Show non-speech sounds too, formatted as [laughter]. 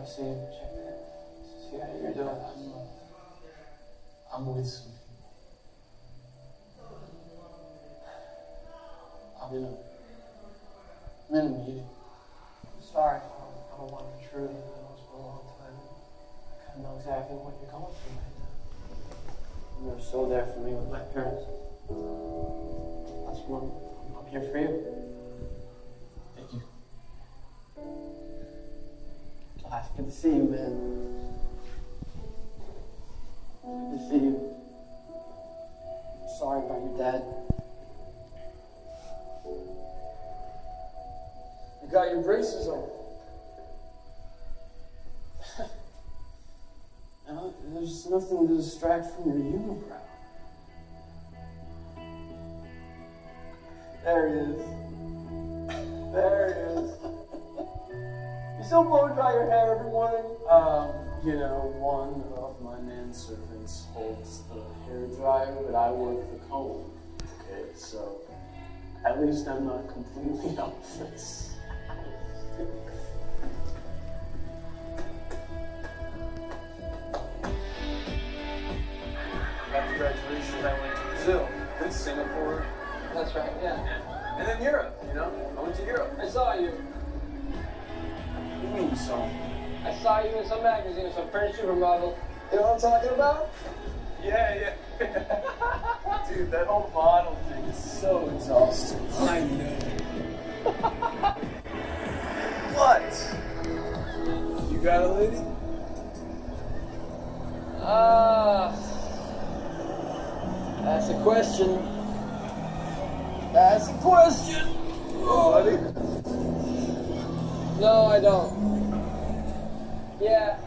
come see check in, see how you're doing. I'm, uh, I'm with some people. I'm in a, I'm in a meeting. I'm sorry I'm, don't want to intrude. Known you for a long time. I kind of know exactly what you're going through right now. You were so there for me with my parents. That's why I'm, I'm here for you. Good to see you, man. Good to see you. Sorry about your dad. You got your braces on. [laughs] There's nothing to distract from your unibrow. There he is. [laughs] There he is. You still blow dry your hair every morning? Um, you know, one of my manservants holds the hair dryer, but I work the comb. Okay, so at least I'm not completely [laughs] helpless. After graduation, I went to Brazil, then Singapore, That's right, yeah. and then Europe. You know, I went to Europe. I saw you. You mean so? I saw you in some magazine with some French supermodel. You know what I'm talking about? Yeah, yeah. [laughs] Dude, that whole model thing is so exhausting. I know. [laughs] What? You got a lady? Ah. that's a question. That's a question. buddy. No, I don't. Yeah,